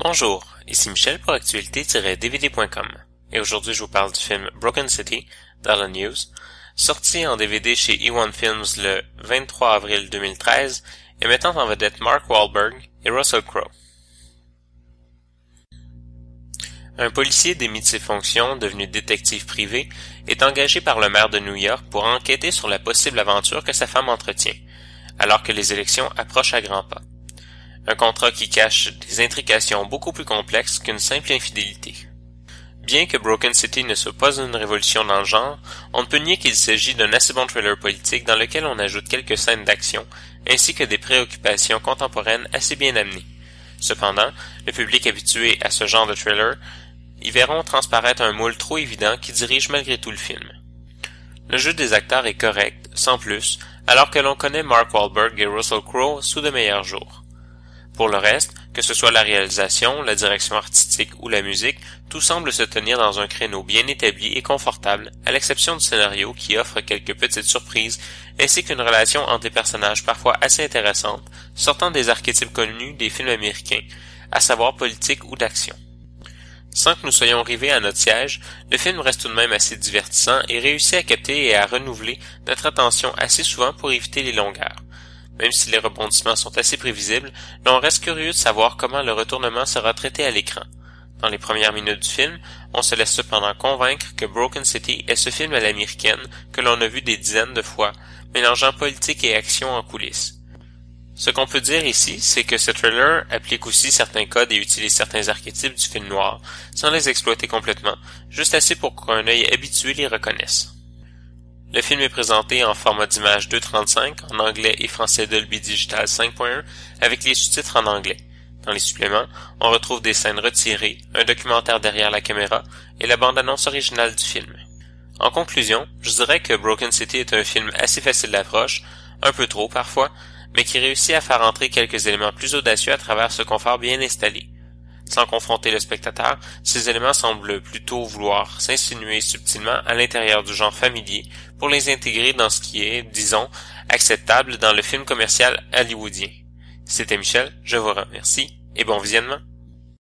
Bonjour, ici Michel pour actualité-dvd.com et aujourd'hui je vous parle du film Broken City dans news, sorti en DVD chez E1 Films le 23 avril 2013 et mettant en vedette Mark Wahlberg et Russell Crowe. Un policier démis de ses fonctions, devenu détective privé, est engagé par le maire de New York pour enquêter sur la possible aventure que sa femme entretient, alors que les élections approchent à grands pas. Un contrat qui cache des intrications beaucoup plus complexes qu'une simple infidélité. Bien que Broken City ne soit pas une révolution dans le genre, on ne peut nier qu'il s'agit d'un assez bon thriller politique dans lequel on ajoute quelques scènes d'action, ainsi que des préoccupations contemporaines assez bien amenées. Cependant, le public habitué à ce genre de thriller y verront transparaître un moule trop évident qui dirige malgré tout le film. Le jeu des acteurs est correct, sans plus, alors que l'on connaît Mark Wahlberg et Russell Crowe sous de meilleurs jours. Pour le reste, que ce soit la réalisation, la direction artistique ou la musique, tout semble se tenir dans un créneau bien établi et confortable, à l'exception du scénario qui offre quelques petites surprises, ainsi qu'une relation entre des personnages parfois assez intéressante, sortant des archétypes connus des films américains, à savoir politique ou d'action. Sans que nous soyons rivés à notre siège, le film reste tout de même assez divertissant et réussit à capter et à renouveler notre attention assez souvent pour éviter les longueurs. Même si les rebondissements sont assez prévisibles, l'on reste curieux de savoir comment le retournement sera traité à l'écran. Dans les premières minutes du film, on se laisse cependant convaincre que Broken City est ce film à l'américaine que l'on a vu des dizaines de fois, mélangeant politique et action en coulisses. Ce qu'on peut dire ici, c'est que ce thriller applique aussi certains codes et utilise certains archétypes du film noir, sans les exploiter complètement, juste assez pour qu'un œil habitué les reconnaisse. Le film est présenté en format d'image 2.35 en anglais et français Dolby Digital 5.1 avec les sous-titres en anglais. Dans les suppléments, on retrouve des scènes retirées, un documentaire derrière la caméra et la bande-annonce originale du film. En conclusion, je dirais que Broken City est un film assez facile d'approche, un peu trop parfois, mais qui réussit à faire entrer quelques éléments plus audacieux à travers ce confort bien installé. Sans confronter le spectateur, ces éléments semblent plutôt vouloir s'insinuer subtilement à l'intérieur du genre familier pour les intégrer dans ce qui est, disons, acceptable dans le film commercial hollywoodien. C'était Michel, je vous remercie et bon visionnement.